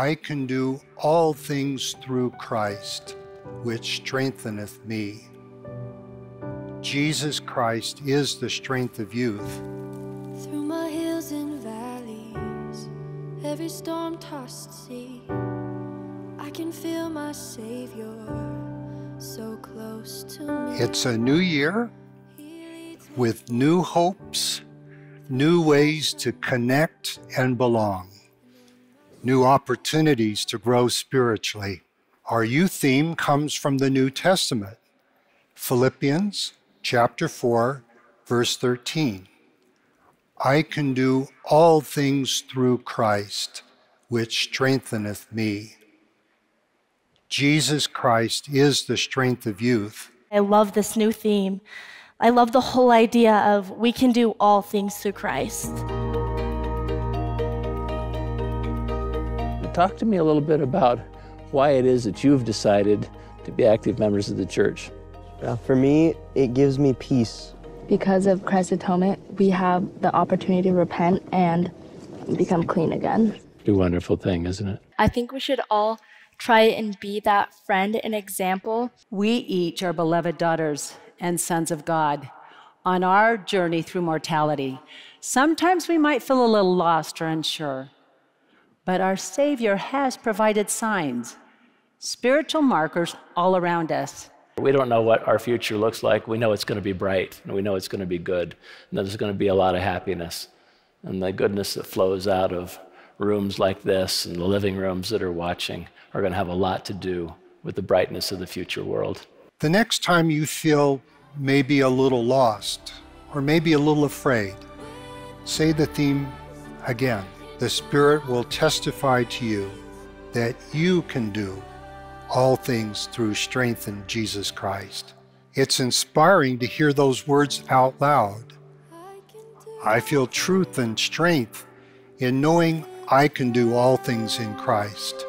I can do all things through Christ, which strengtheneth me. Jesus Christ is the strength of youth. Through my hills and valleys, every storm tossed sea, I can feel my Savior so close to me. It's a new year with new hopes, new ways to connect and belong, new opportunities to grow spiritually. Our youth theme comes from the New Testament, Philippians chapter 4, verse 13. I can do all things through Christ, which strengtheneth me. Jesus Christ is the strength of youth. I love this new theme. I love the whole idea of we can do all things through Christ. Talk to me a little bit about why it is that you've decided to be active members of the church. Uh, for me, it gives me peace. Because of Christ's atonement, we have the opportunity to repent and become clean again. A wonderful thing, isn't it? I think we should all try and be that friend and example. We each are beloved daughters and sons of God on our journey through mortality. Sometimes we might feel a little lost or unsure, but our Savior has provided signs, spiritual markers all around us. We don't know what our future looks like. We know it's going to be bright, and we know it's going to be good, and there's going to be a lot of happiness. And the goodness that flows out of rooms like this and the living rooms that are watching are going to have a lot to do with the brightness of the future world. The next time you feel maybe a little lost or maybe a little afraid, say the theme again. The Spirit will testify to you that you can do all things through strength in Jesus Christ. It's inspiring to hear those words out loud. I feel truth and strength in knowing I can do all things in Christ.